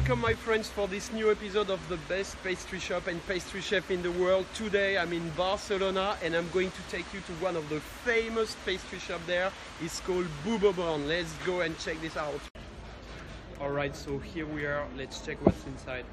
Welcome, my friends for this new episode of the best pastry shop and pastry chef in the world. Today I'm in Barcelona and I'm going to take you to one of the famous pastry shop there. It's called bubobon Let's go and check this out. Alright, so here we are. Let's check what's inside.